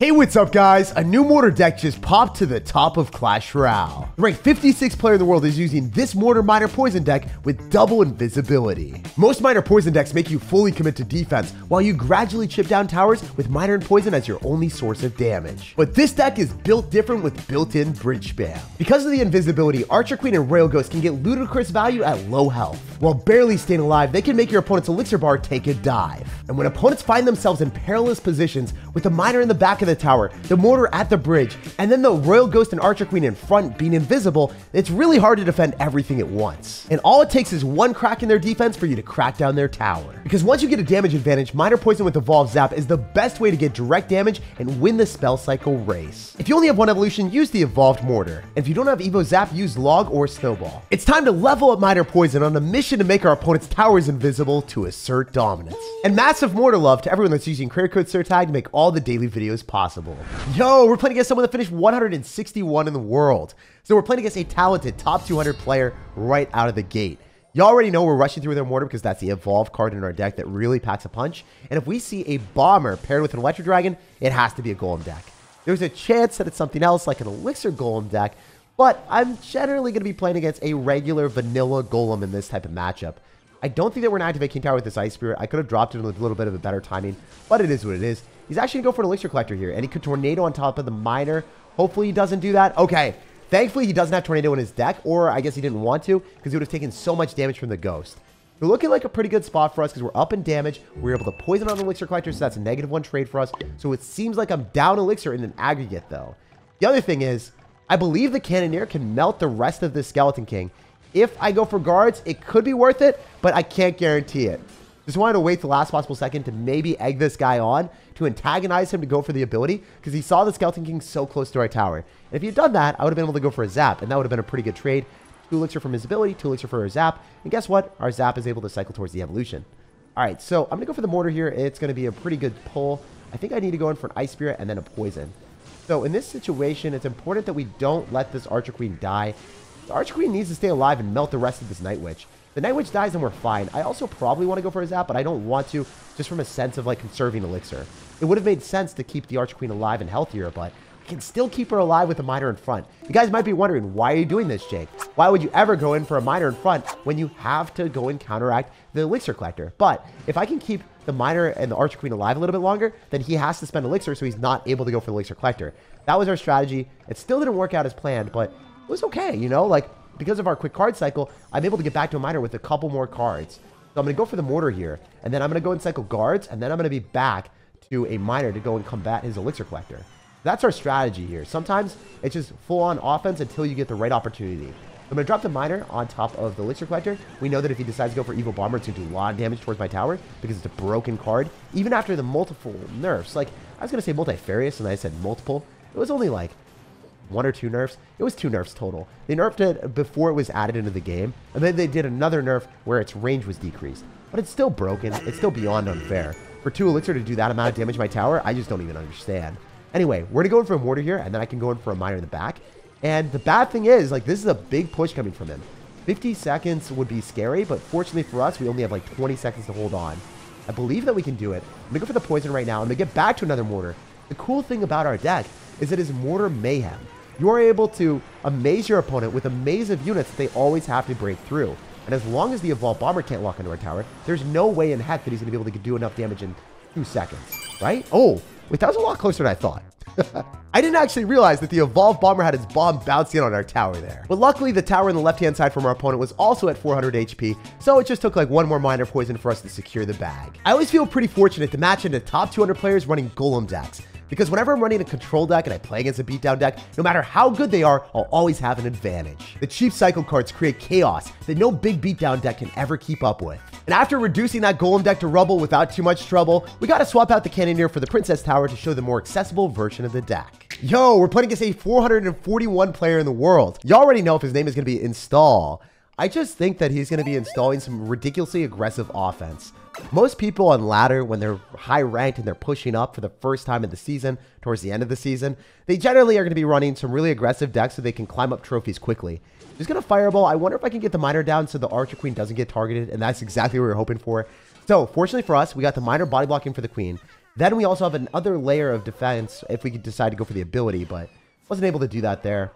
Hey, what's up, guys? A new mortar deck just popped to the top of Clash Royale. The ranked 56th player in the world is using this mortar miner poison deck with double invisibility. Most miner poison decks make you fully commit to defense, while you gradually chip down towers with miner and poison as your only source of damage. But this deck is built different with built-in bridge spam. Because of the invisibility, Archer Queen and Royal Ghost can get ludicrous value at low health. While barely staying alive, they can make your opponent's elixir bar take a dive. And when opponents find themselves in perilous positions with the miner in the back of the tower, the mortar at the bridge, and then the Royal Ghost and Archer Queen in front being invisible, it's really hard to defend everything at once. And all it takes is one crack in their defense for you to crack down their tower. Because once you get a damage advantage, Miner Poison with Evolved Zap is the best way to get direct damage and win the spell cycle race. If you only have one evolution, use the Evolved Mortar. And if you don't have Evo Zap, use Log or Snowball. It's time to level up Miner Poison on a mission to make our opponent's towers invisible to assert dominance. And massive mortar love to everyone that's using creator code SIRTAG to make all the daily videos possible. Yo, we're playing against someone that finished 161 in the world. So we're playing against a talented top 200 player right out of the gate. You already know we're rushing through with our mortar because that's the evolved card in our deck that really packs a punch. And if we see a bomber paired with an electro dragon, it has to be a golem deck. There's a chance that it's something else like an elixir golem deck, but I'm generally going to be playing against a regular vanilla golem in this type of matchup. I don't think that we're going to activate King Tower with this Ice Spirit. I could have dropped it in a little bit of a better timing, but it is what it is. He's actually going to go for an Elixir Collector here, and he could Tornado on top of the Miner. Hopefully he doesn't do that. Okay, thankfully he doesn't have Tornado in his deck, or I guess he didn't want to, because he would have taken so much damage from the Ghost. We're looking like a pretty good spot for us because we're up in damage. We're able to poison on the Elixir Collector, so that's a negative one trade for us. So it seems like I'm down Elixir in an aggregate, though. The other thing is, I believe the Cannoneer can melt the rest of this Skeleton King, if I go for guards, it could be worth it, but I can't guarantee it. Just wanted to wait the last possible second to maybe egg this guy on to antagonize him to go for the ability because he saw the Skeleton King so close to our tower. And if he had done that, I would have been able to go for a zap, and that would have been a pretty good trade. Two elixir from his ability, two elixir for our zap, and guess what? Our zap is able to cycle towards the evolution. All right, so I'm going to go for the mortar here. It's going to be a pretty good pull. I think I need to go in for an Ice Spirit and then a Poison. So in this situation, it's important that we don't let this Archer Queen die the Archer Queen needs to stay alive and melt the rest of this Night Witch. The Night Witch dies and we're fine. I also probably want to go for a zap, but I don't want to just from a sense of like conserving Elixir. It would have made sense to keep the Arch Queen alive and healthier, but I can still keep her alive with a Miner in front. You guys might be wondering, why are you doing this, Jake? Why would you ever go in for a Miner in front when you have to go and counteract the Elixir Collector? But if I can keep the Miner and the Archer Queen alive a little bit longer, then he has to spend Elixir, so he's not able to go for the Elixir Collector. That was our strategy. It still didn't work out as planned, but it was okay, you know? Like, because of our quick card cycle, I'm able to get back to a miner with a couple more cards. So I'm going to go for the mortar here, and then I'm going to go and cycle guards, and then I'm going to be back to a miner to go and combat his elixir collector. That's our strategy here. Sometimes it's just full-on offense until you get the right opportunity. I'm going to drop the miner on top of the elixir collector. We know that if he decides to go for evo bomber, it's going to do a lot of damage towards my tower because it's a broken card. Even after the multiple nerfs, like I was going to say multifarious and I said multiple. It was only like one or two nerfs. It was two nerfs total. They nerfed it before it was added into the game, and then they did another nerf where its range was decreased. But it's still broken. It's still beyond unfair. For two Elixir to do that amount of damage to my tower, I just don't even understand. Anyway, we're going to go in for a Mortar here, and then I can go in for a Miner in the back. And the bad thing is, like, this is a big push coming from him. 50 seconds would be scary, but fortunately for us, we only have like 20 seconds to hold on. I believe that we can do it. I'm going to go for the poison right now. I'm going to get back to another mortar. The cool thing about our deck is that it is mortar mayhem you are able to amaze your opponent with a maze of units that they always have to break through. And as long as the Evolved Bomber can't lock into our tower, there's no way in heck that he's going to be able to do enough damage in two seconds, right? Oh, wait, that was a lot closer than I thought. I didn't actually realize that the Evolved Bomber had its bomb bouncing on our tower there. But luckily, the tower on the left-hand side from our opponent was also at 400 HP, so it just took like one more miner Poison for us to secure the bag. I always feel pretty fortunate to match into top 200 players running Golem decks. Because whenever I'm running a control deck and I play against a beatdown deck, no matter how good they are, I'll always have an advantage. The cheap cycle cards create chaos that no big beatdown deck can ever keep up with. And after reducing that golem deck to rubble without too much trouble, we gotta swap out the Cannoneer for the Princess Tower to show the more accessible version of the deck. Yo, we're playing against a 441 player in the world. Y'all already know if his name is gonna be Install. I just think that he's going to be installing some ridiculously aggressive offense. Most people on ladder, when they're high ranked and they're pushing up for the first time in the season, towards the end of the season, they generally are going to be running some really aggressive decks so they can climb up trophies quickly. Just going to fireball. I wonder if I can get the miner down so the Archer Queen doesn't get targeted, and that's exactly what we are hoping for. So, fortunately for us, we got the miner body blocking for the Queen. Then we also have another layer of defense if we could decide to go for the ability, but wasn't able to do that there.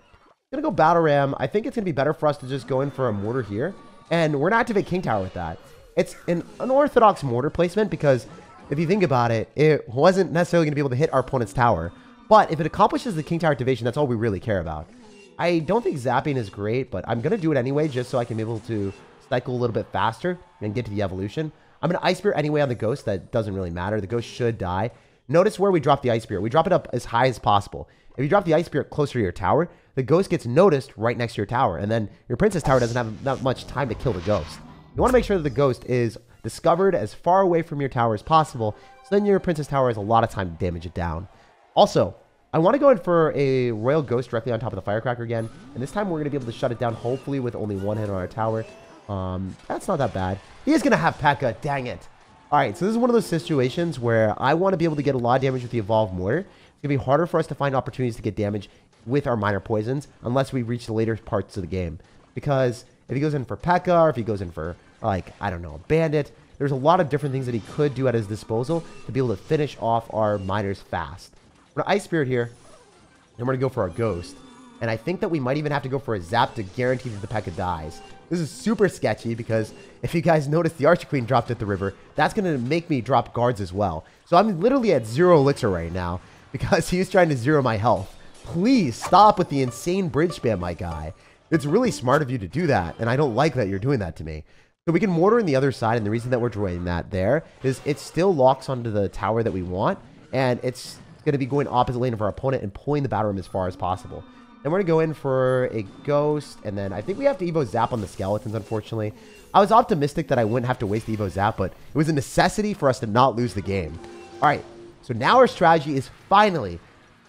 Gonna go Battle Ram. I think it's gonna be better for us to just go in for a mortar here. And we're gonna activate King Tower with that. It's an unorthodox mortar placement because if you think about it, it wasn't necessarily gonna be able to hit our opponent's tower. But if it accomplishes the King Tower activation, that's all we really care about. I don't think zapping is great, but I'm going to do it anyway just so I can be able to cycle a little bit faster and get to the evolution. I'm going to Ice Spear anyway on the Ghost. That doesn't really matter. The Ghost should die. Notice where we drop the Ice Spear. We drop it up as high as possible. If you drop the Ice Spear closer to your tower, the Ghost gets noticed right next to your tower. And then your Princess Tower doesn't have that much time to kill the Ghost. You want to make sure that the Ghost is discovered as far away from your tower as possible. So then your Princess Tower has a lot of time to damage it down. Also, I want to go in for a Royal Ghost directly on top of the Firecracker again. And this time we're going to be able to shut it down, hopefully with only one hit on our tower. Um, that's not that bad. He is going to have P.E.K.K.A. Dang it. All right, so this is one of those situations where I want to be able to get a lot of damage with the Evolved Mortar. It's going to be harder for us to find opportunities to get damage with our Miner Poisons unless we reach the later parts of the game. Because if he goes in for P.E.K.K.A. or if he goes in for, like, I don't know, a Bandit, there's a lot of different things that he could do at his disposal to be able to finish off our Miners fast. We're going to Ice Spirit here. And we're going to go for our Ghost. And I think that we might even have to go for a Zap to guarantee that the P.E.K.K.A. dies. This is super sketchy because if you guys notice the Archer Queen dropped at the river, that's going to make me drop guards as well. So I'm literally at zero elixir right now because he's trying to zero my health. Please stop with the insane bridge spam, my guy. It's really smart of you to do that, and I don't like that you're doing that to me. So we can mortar in the other side, and the reason that we're doing that there is it still locks onto the tower that we want, and it's going to be going opposite lane of our opponent and pulling the battle ram as far as possible. Then we're going to go in for a Ghost, and then I think we have to Evo Zap on the Skeletons, unfortunately. I was optimistic that I wouldn't have to waste Evo Zap, but it was a necessity for us to not lose the game. All right, so now our strategy is finally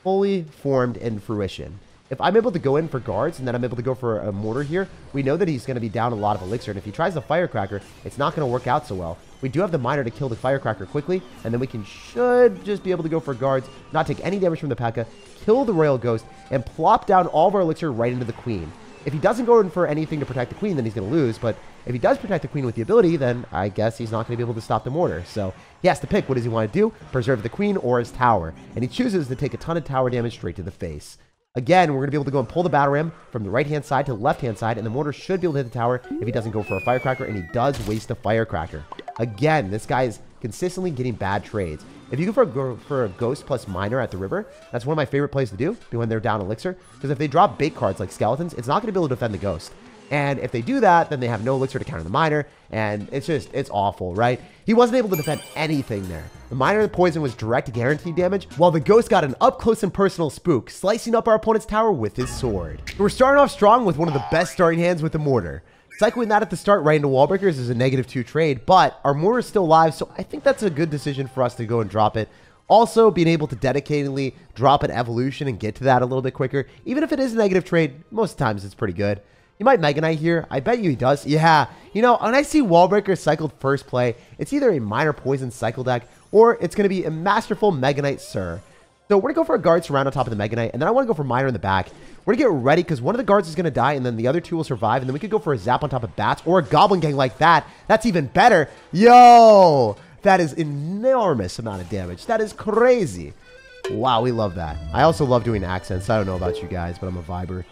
fully formed in fruition. If I'm able to go in for guards and then I'm able to go for a mortar here, we know that he's going to be down a lot of elixir. And if he tries the firecracker, it's not going to work out so well. We do have the miner to kill the firecracker quickly, and then we can should just be able to go for guards, not take any damage from the P.E.K.K.A., kill the Royal Ghost, and plop down all of our elixir right into the Queen. If he doesn't go in for anything to protect the Queen, then he's going to lose, but if he does protect the Queen with the ability, then I guess he's not going to be able to stop the mortar. So he has to pick what does he want to do, preserve the Queen or his tower, and he chooses to take a ton of tower damage straight to the face. Again, we're going to be able to go and pull the battle ram from the right-hand side to the left-hand side, and the mortar should be able to hit the tower if he doesn't go for a firecracker, and he does waste a firecracker. Again, this guy is consistently getting bad trades. If you go for a, for a ghost plus miner at the river, that's one of my favorite plays to do when they're down elixir, because if they drop bait cards like skeletons, it's not going to be able to defend the ghost. And if they do that, then they have no elixir to counter the miner, and it's just, it's awful, right? He wasn't able to defend anything there. The miner the poison was direct guaranteed damage, while the ghost got an up close and personal spook, slicing up our opponent's tower with his sword. We're starting off strong with one of the best starting hands with the mortar. Cycling that at the start right into Wallbreakers is a negative two trade, but our mortar is still live, so I think that's a good decision for us to go and drop it. Also, being able to dedicatedly drop an evolution and get to that a little bit quicker, even if it is a negative trade, most times it's pretty good. You might Mega Knight here. I bet you he does. Yeah. You know, when I see Wallbreaker cycled first play, it's either a Miner Poison cycle deck or it's going to be a Masterful Mega Knight Sir. So we're going to go for a guard surround on top of the Mega Knight, and then I want to go for Miner in the back. We're going to get ready because one of the guards is going to die, and then the other two will survive, and then we could go for a Zap on top of Bats or a Goblin Gang like that. That's even better. Yo! That is enormous amount of damage. That is crazy. Wow, we love that. I also love doing accents. I don't know about you guys, but I'm a viber.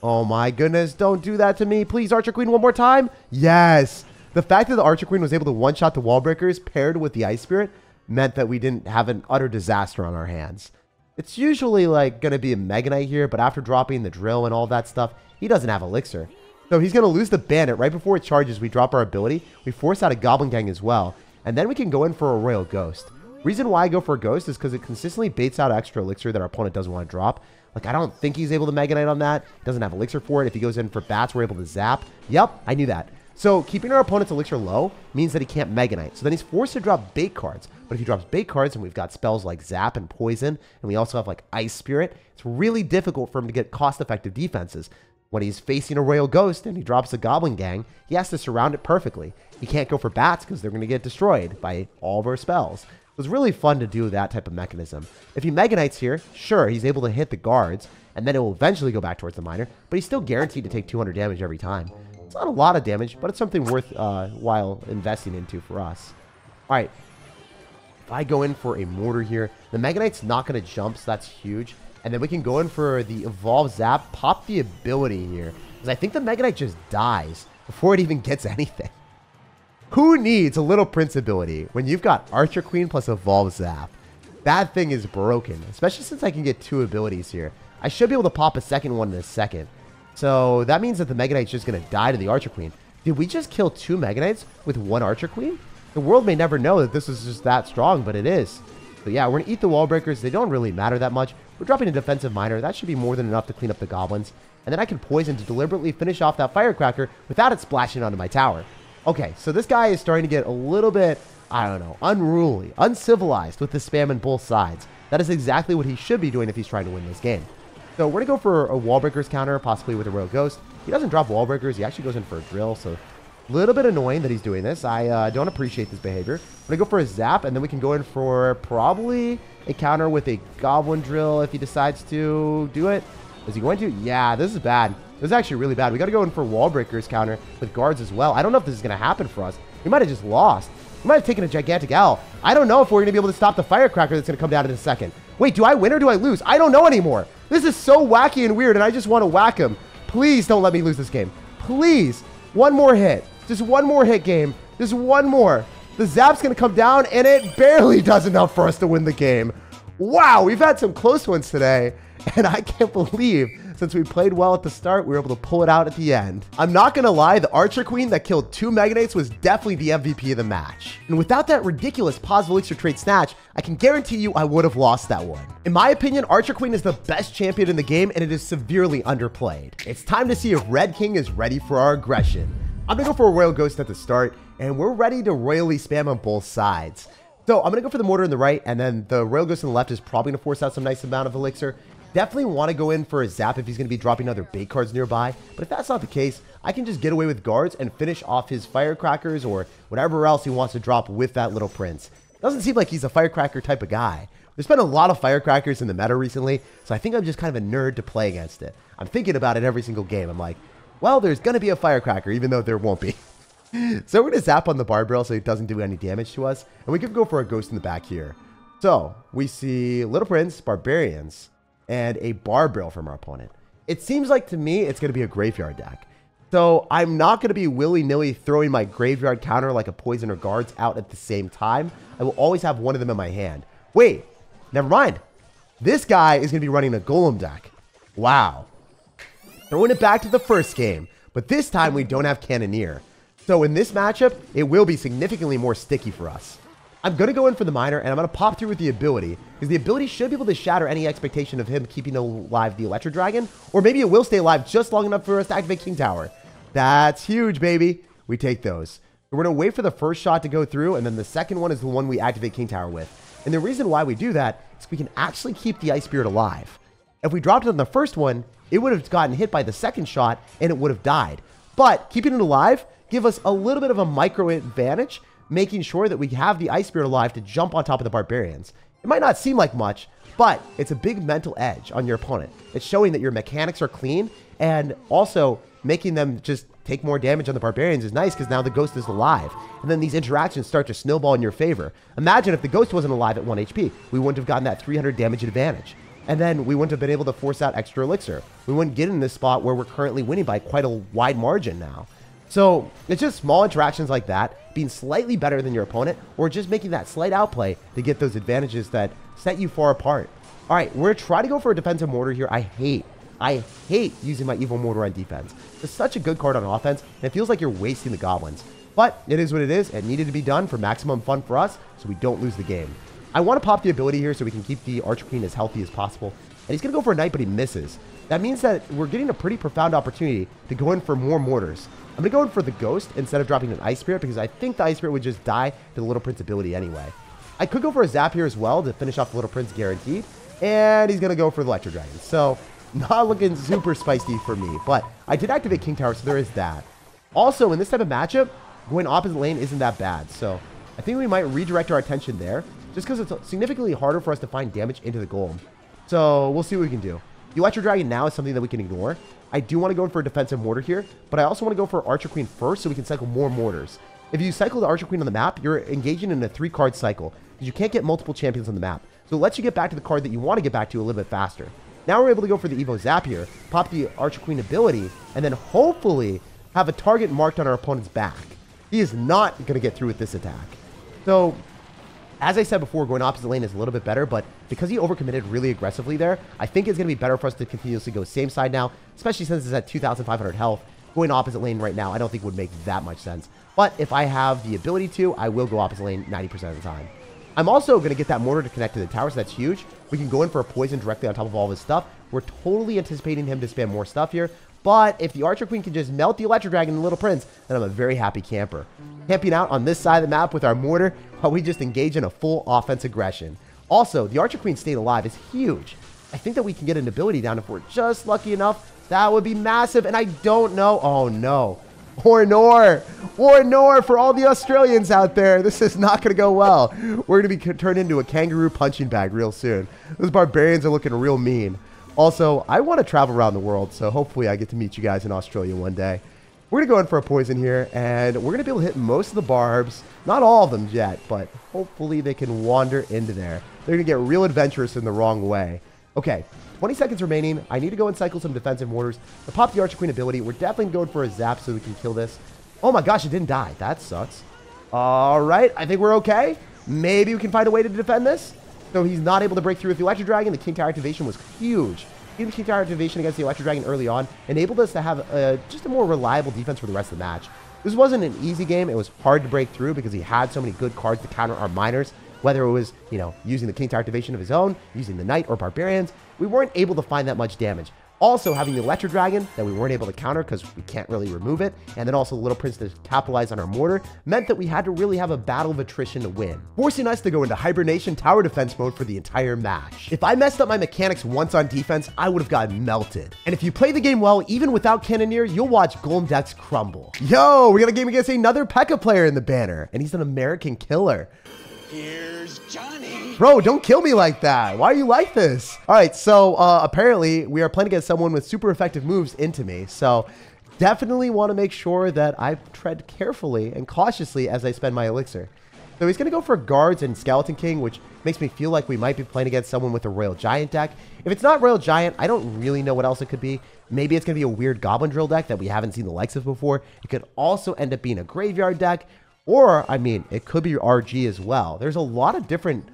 Oh my goodness, don't do that to me. Please, Archer Queen, one more time. Yes. The fact that the Archer Queen was able to one-shot the wall breakers paired with the Ice Spirit meant that we didn't have an utter disaster on our hands. It's usually like going to be a Mega Knight here, but after dropping the drill and all that stuff, he doesn't have Elixir. So he's going to lose the Bandit. Right before it charges, we drop our ability. We force out a Goblin Gang as well. And then we can go in for a Royal Ghost. Reason why I go for a Ghost is because it consistently baits out extra Elixir that our opponent doesn't want to drop. Like, I don't think he's able to Mega Knight on that. Doesn't have Elixir for it. If he goes in for Bats, we're able to Zap. Yep, I knew that. So keeping our opponent's Elixir low means that he can't Mega Knight. So then he's forced to drop bait cards. But if he drops bait cards and we've got spells like Zap and Poison, and we also have like Ice Spirit, it's really difficult for him to get cost-effective defenses. When he's facing a Royal Ghost and he drops a Goblin Gang, he has to surround it perfectly. He can't go for Bats because they're going to get destroyed by all of our spells. It was really fun to do that type of mechanism. If he Mega Knights here, sure, he's able to hit the guards, and then it will eventually go back towards the miner, but he's still guaranteed to take 200 damage every time. It's not a lot of damage, but it's something worth uh, while investing into for us. All right. If I go in for a Mortar here, the Mega Knight's not going to jump, so that's huge. And then we can go in for the Evolve Zap, pop the ability here. Because I think the Mega Knight just dies before it even gets anything. Who needs a Little Prince ability when you've got Archer Queen plus Evolve Zap? That thing is broken, especially since I can get two abilities here. I should be able to pop a second one in a second. So that means that the Mega Knight's just going to die to the Archer Queen. Did we just kill two Mega Knights with one Archer Queen? The world may never know that this is just that strong, but it is. So yeah, we're going to eat the wall breakers. They don't really matter that much. We're dropping a defensive miner. That should be more than enough to clean up the goblins. And then I can poison to deliberately finish off that firecracker without it splashing onto my tower. Okay, so this guy is starting to get a little bit, I don't know, unruly, uncivilized with the spam on both sides. That is exactly what he should be doing if he's trying to win this game. So we're going to go for a Wallbreakers counter, possibly with a Royal Ghost. He doesn't drop Wallbreakers. He actually goes in for a drill, so a little bit annoying that he's doing this. I uh, don't appreciate this behavior. I'm going to go for a zap, and then we can go in for probably a counter with a goblin drill if he decides to do it. Is he going to? Yeah, this is bad. This is actually really bad. We got to go in for Wallbreakers counter with guards as well. I don't know if this is going to happen for us. We might have just lost. We might have taken a gigantic L. I don't know if we're going to be able to stop the firecracker that's going to come down in a second. Wait, do I win or do I lose? I don't know anymore. This is so wacky and weird, and I just want to whack him. Please don't let me lose this game. Please. One more hit. Just one more hit game. Just one more. The zap's going to come down, and it barely does enough for us to win the game. Wow, we've had some close ones today, and I can't believe since we played well at the start, we were able to pull it out at the end. I'm not gonna lie, the Archer Queen that killed two Knights was definitely the MVP of the match. And without that ridiculous positive elixir trade snatch, I can guarantee you I would have lost that one. In my opinion, Archer Queen is the best champion in the game and it is severely underplayed. It's time to see if Red King is ready for our aggression. I'm gonna go for a Royal Ghost at the start, and we're ready to royally spam on both sides. So I'm to go for the mortar in the right, and then the Royal Ghost on the left is probably to force out some nice amount of elixir. Definitely want to go in for a zap if he's going to be dropping other bait cards nearby. But if that's not the case, I can just get away with guards and finish off his firecrackers or whatever else he wants to drop with that little prince. Doesn't seem like he's a firecracker type of guy. There's been a lot of firecrackers in the meta recently, so I think I'm just kind of a nerd to play against it. I'm thinking about it every single game. I'm like, well, there's going to be a firecracker, even though there won't be. so we're going to zap on the barb so it doesn't do any damage to us. And we can go for a ghost in the back here. So we see Little Prince, Barbarians, and a Barb from our opponent. It seems like to me it's going to be a graveyard deck. So I'm not going to be willy-nilly throwing my graveyard counter like a poison or guards out at the same time. I will always have one of them in my hand. Wait, never mind. This guy is going to be running a golem deck. Wow. Throwing it back to the first game, but this time we don't have Cannoneer. So in this matchup, it will be significantly more sticky for us. I'm going to go in for the miner, and I'm going to pop through with the ability, because the ability should be able to shatter any expectation of him keeping alive the Electro Dragon, or maybe it will stay alive just long enough for us to activate King Tower. That's huge, baby. We take those. We're going to wait for the first shot to go through, and then the second one is the one we activate King Tower with. And the reason why we do that is we can actually keep the Ice Spirit alive. If we dropped it on the first one, it would have gotten hit by the second shot, and it would have died. But keeping it alive give us a little bit of a micro advantage, making sure that we have the Ice Spirit alive to jump on top of the Barbarians. It might not seem like much, but it's a big mental edge on your opponent. It's showing that your mechanics are clean, and also making them just take more damage on the Barbarians is nice because now the Ghost is alive. And then these interactions start to snowball in your favor. Imagine if the Ghost wasn't alive at 1 HP. We wouldn't have gotten that 300 damage advantage. And then we wouldn't have been able to force out extra elixir. We wouldn't get in this spot where we're currently winning by quite a wide margin now. So it's just small interactions like that, being slightly better than your opponent, or just making that slight outplay to get those advantages that set you far apart. All right, we're trying to go for a defensive mortar here. I hate, I hate using my evo mortar on defense. It's such a good card on offense, and it feels like you're wasting the goblins. But it is what it is. It needed to be done for maximum fun for us, so we don't lose the game. I want to pop the ability here so we can keep the Archer Queen as healthy as possible. And he's going to go for a Knight, but he misses. That means that we're getting a pretty profound opportunity to go in for more mortars. I'm going to go in for the Ghost instead of dropping an Ice Spirit because I think the Ice Spirit would just die to the Little Prince ability anyway. I could go for a Zap here as well to finish off the Little Prince guaranteed. And he's going to go for the Electro Dragon. So, not looking super spicy for me. But I did activate King Tower, so there is that. Also, in this type of matchup, going opposite lane isn't that bad. So, I think we might redirect our attention there. Just because it's significantly harder for us to find damage into the golem. So, we'll see what we can do. The Electro Dragon now is something that we can ignore. I do want to go in for a defensive mortar here, but I also want to go for Archer Queen first so we can cycle more mortars. If you cycle the Archer Queen on the map, you're engaging in a three-card cycle. because you can't get multiple champions on the map. So it lets you get back to the card that you want to get back to a little bit faster. Now we're able to go for the Evo Zap here, pop the Archer Queen ability, and then hopefully have a target marked on our opponent's back. He is not going to get through with this attack. So, as I said before, going opposite lane is a little bit better, but because he overcommitted really aggressively there, I think it's going to be better for us to continuously go same side now, especially since it's at 2,500 health. Going opposite lane right now, I don't think would make that much sense. But if I have the ability to, I will go opposite lane 90% of the time. I'm also going to get that mortar to connect to the tower, so that's huge. We can go in for a poison directly on top of all of his stuff. We're totally anticipating him to spam more stuff here. But if the Archer Queen can just melt the Electro Dragon and Little Prince, then I'm a very happy camper. Camping out on this side of the map with our mortar while we just engage in a full offense aggression. Also, the Archer Queen staying alive is huge. I think that we can get an ability down if we're just lucky enough. That would be massive, and I don't know. Oh, no. Or nor, or nor for all the Australians out there. This is not going to go well. We're going to be turned into a kangaroo punching bag real soon. Those barbarians are looking real mean. Also, I want to travel around the world, so hopefully I get to meet you guys in Australia one day. We're going to go in for a poison here, and we're going to be able to hit most of the barbs. Not all of them yet, but hopefully they can wander into there. They're going to get real adventurous in the wrong way. Okay, 20 seconds remaining. I need to go and cycle some defensive mortars to pop the Archer Queen ability. We're definitely going for a zap so we can kill this. Oh my gosh, it didn't die. That sucks. All right, I think we're okay. Maybe we can find a way to defend this. So he's not able to break through with the Electro Dragon. The King Tower activation was huge. Even the King Tower activation against the Electro Dragon early on enabled us to have uh, just a more reliable defense for the rest of the match. This wasn't an easy game. It was hard to break through because he had so many good cards to counter our miners. Whether it was, you know, using the King Tower activation of his own, using the Knight or Barbarians, we weren't able to find that much damage. Also, having the Electro Dragon that we weren't able to counter because we can't really remove it, and then also the Little Prince to capitalize on our mortar, meant that we had to really have a battle of attrition to win, forcing us to go into Hibernation Tower Defense mode for the entire match. If I messed up my mechanics once on defense, I would have gotten melted. And if you play the game well, even without Cannoneer, you'll watch Golem decks crumble. Yo, we got a game against another P.E.K.K.A player in the banner, and he's an American killer. Here's Johnny. Bro, don't kill me like that. Why are you like this? All right, so uh, apparently we are playing against someone with super effective moves into me. So definitely want to make sure that I tread carefully and cautiously as I spend my elixir. So he's going to go for guards and Skeleton King, which makes me feel like we might be playing against someone with a Royal Giant deck. If it's not Royal Giant, I don't really know what else it could be. Maybe it's going to be a weird Goblin Drill deck that we haven't seen the likes of before. It could also end up being a Graveyard deck. Or, I mean, it could be RG as well. There's a lot of different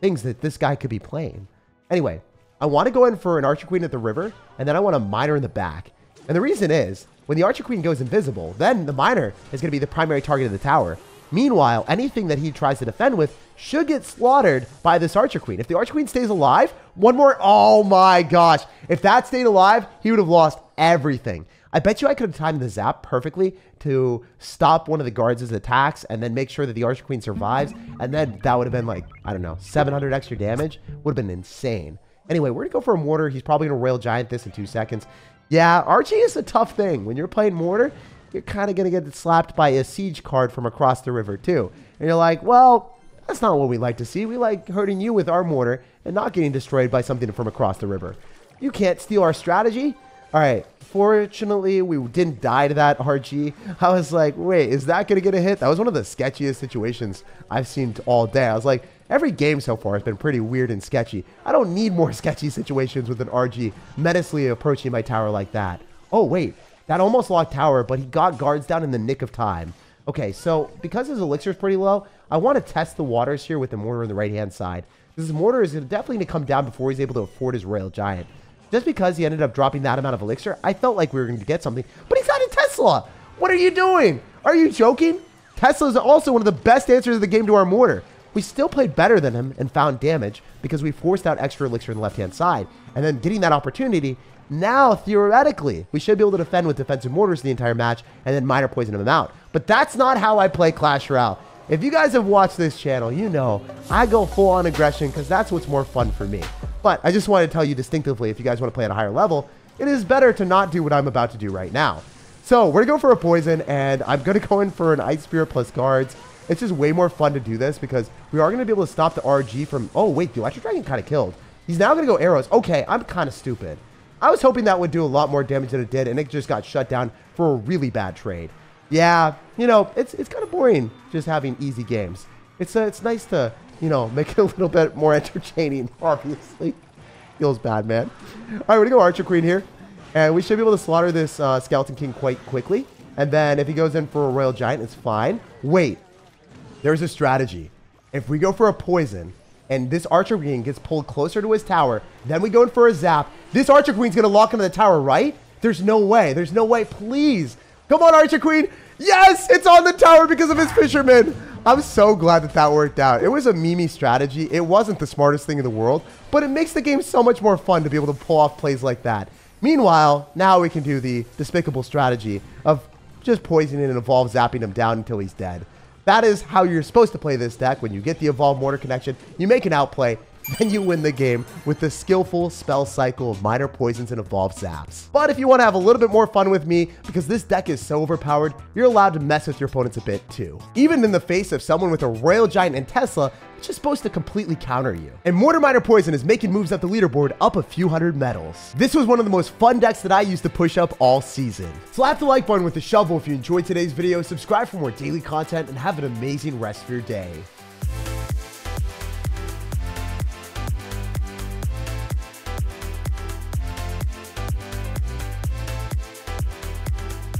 things that this guy could be playing. Anyway, I want to go in for an Archer Queen at the river, and then I want a Miner in the back. And the reason is, when the Archer Queen goes invisible, then the Miner is going to be the primary target of the tower. Meanwhile, anything that he tries to defend with should get slaughtered by this Archer Queen. If the Archer Queen stays alive, one more, oh my gosh. If that stayed alive, he would have lost everything. I bet you I could have timed the zap perfectly to stop one of the guards' attacks and then make sure that the Archer Queen survives. And then that would have been like, I don't know, 700 extra damage. Would have been insane. Anyway, we're going to go for a mortar. He's probably going to Royal Giant this in two seconds. Yeah, RG is a tough thing. When you're playing mortar, you're kind of going to get slapped by a siege card from across the river too. And you're like, well, that's not what we like to see. We like hurting you with our mortar and not getting destroyed by something from across the river. You can't steal our strategy. All right, Fortunately, we didn't die to that RG. I was like, wait, is that going to get a hit? That was one of the sketchiest situations I've seen all day. I was like, every game so far has been pretty weird and sketchy. I don't need more sketchy situations with an RG menacingly approaching my tower like that. Oh, wait, that almost locked tower, but he got guards down in the nick of time. Okay, so because his elixir is pretty low, I want to test the waters here with the mortar on the right-hand side. This mortar is definitely going to come down before he's able to afford his Royal Giant. Just because he ended up dropping that amount of elixir, I felt like we were going to get something. But he's not a Tesla. What are you doing? Are you joking? Tesla is also one of the best answers of the game to our mortar. We still played better than him and found damage because we forced out extra elixir on the left-hand side. And then getting that opportunity, now theoretically, we should be able to defend with defensive mortars the entire match and then miner poison him out. But that's not how I play Clash Royale. If you guys have watched this channel, you know I go full on aggression because that's what's more fun for me. But I just wanted to tell you distinctively, if you guys want to play at a higher level, it is better to not do what I'm about to do right now. So we're going to go for a poison, and I'm going to go in for an Ice Spear plus guards. It's just way more fun to do this because we are going to be able to stop the RG from... Oh, wait, the Electro Dragon kind of killed. He's now going to go arrows. Okay, I'm kind of stupid. I was hoping that would do a lot more damage than it did, and it just got shut down for a really bad trade yeah, you know, it's it's kind of boring just having easy games. It's uh, it's nice to you know, make it a little bit more entertaining, obviously. Feels bad, man. All right, we're going to go Archer Queen here. And we should be able to slaughter this uh, Skeleton King quite quickly. And then if he goes in for a Royal Giant, it's fine. Wait. There's a strategy. If we go for a poison, and this Archer Queen gets pulled closer to his tower, then we go in for a zap, this Archer Queen's going to lock into the tower, right? There's no way. There's no way. Please. Come on, Archer Queen. Yes, it's on the tower because of his fisherman. I'm so glad that that worked out. It was a Mimi strategy. It wasn't the smartest thing in the world, but it makes the game so much more fun to be able to pull off plays like that. Meanwhile, now we can do the despicable strategy of just poisoning and evolve zapping him down until he's dead. That is how you're supposed to play this deck. When you get the evolve mortar connection, you make an outplay, then you win the game with the skillful spell cycle of miner poisons and evolve zaps. But if you want to have a little bit more fun with me, because this deck is so overpowered, you're allowed to mess with your opponents a bit too. Even in the face of someone with a Royal Giant and Tesla, which is supposed to completely counter you. And Mortar Miner Poison is making moves up the leaderboard up a few hundred medals. This was one of the most fun decks that I used to push up all season. Slap the like button with the shovel if you enjoyed today's video, subscribe for more daily content, and have an amazing rest of your day.